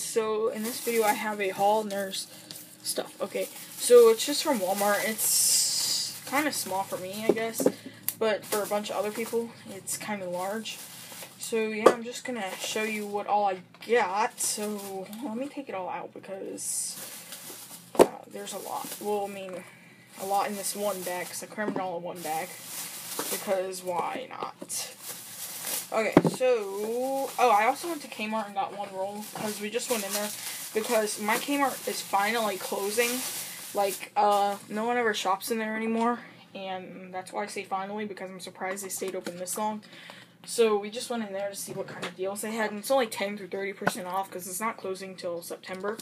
So in this video I have a haul there's stuff. Okay, so it's just from Walmart. It's kind of small for me, I guess, but for a bunch of other people, it's kind of large. So yeah, I'm just gonna show you what all I got. So let me take it all out because uh, there's a lot. Well, I mean, a lot in this one bag because I crammed it all in one bag. Because why not? Okay, so oh, I also went to Kmart and got one roll because we just went in there because my Kmart is finally closing. Like, uh, no one ever shops in there anymore, and that's why I say finally because I'm surprised they stayed open this long. So we just went in there to see what kind of deals they had, and it's only 10 to 30% off because it's not closing till September.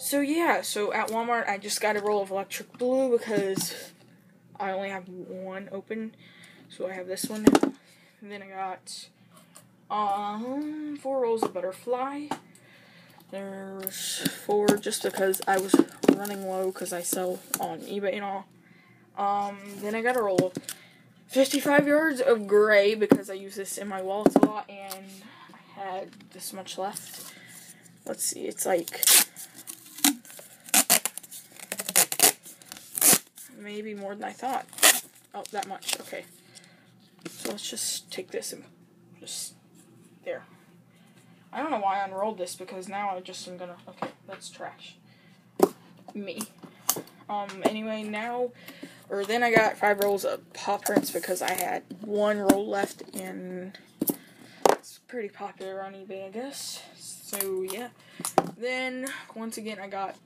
So yeah, so at Walmart I just got a roll of electric blue because I only have one open. So I have this one now. And then I got um four rolls of butterfly. There's four just because I was running low because I sell on eBay and all. Um, then I got a roll of 55 yards of gray because I use this in my wallets a lot and I had this much left. Let's see, it's like maybe more than I thought. Oh, that much. Okay. So let's just take this and just there. I don't know why I unrolled this because now I just am gonna. Okay, that's trash. Me. Um. Anyway, now or then I got five rolls of paw prints because I had one roll left and it's pretty popular on eBay, I guess. So yeah. Then once again I got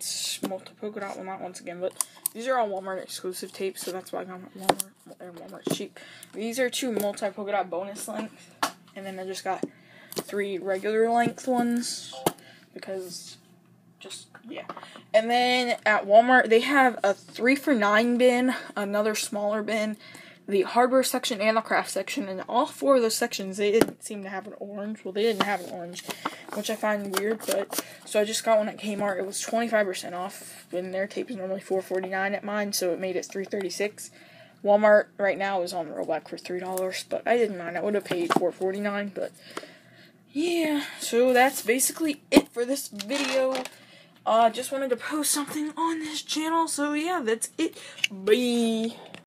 multiple polka dot. Well, not once again, but these are all Walmart exclusive tapes, so that's why I got Walmart and Walmart cheap. These are two multi polka dot bonus length, and then I just got three regular length ones because just yeah. And then at Walmart they have a three for nine bin, another smaller bin, the hardware section and the craft section, and all four of those sections they didn't seem to have an orange. Well, they didn't have an orange, which I find weird. But so I just got one at Kmart. It was twenty five percent off, and their tape is normally four forty nine at mine, so it made it three thirty six. Walmart right now is on rollback for three dollars, but I didn't mind. I would have paid four forty nine, but yeah. So that's basically it for this video. Uh, just wanted to post something on this channel, so yeah, that's it. Bye.